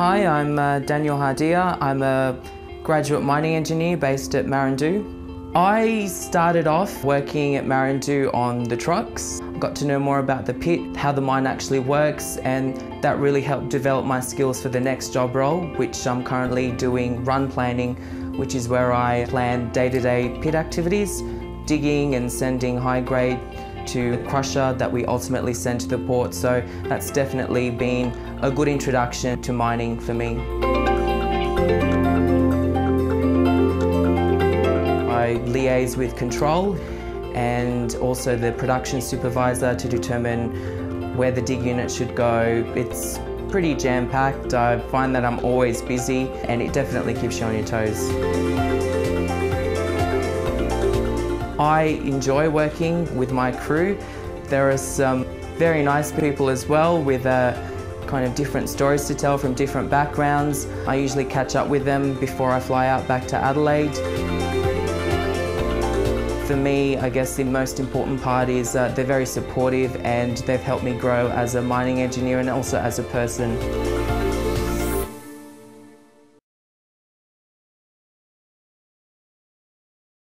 Hi, I'm uh, Daniel Hardia. I'm a graduate mining engineer based at Marandoo. I started off working at Marandoo on the trucks. Got to know more about the pit, how the mine actually works, and that really helped develop my skills for the next job role, which I'm currently doing run planning, which is where I plan day-to-day -day pit activities, digging and sending high grade to the crusher that we ultimately send to the port. So that's definitely been a good introduction to mining for me. I liaise with control and also the production supervisor to determine where the dig unit should go. It's pretty jam-packed. I find that I'm always busy and it definitely keeps you on your toes. I enjoy working with my crew. There are some very nice people as well with uh, kind of different stories to tell from different backgrounds. I usually catch up with them before I fly out back to Adelaide. For me, I guess the most important part is uh, they're very supportive and they've helped me grow as a mining engineer and also as a person.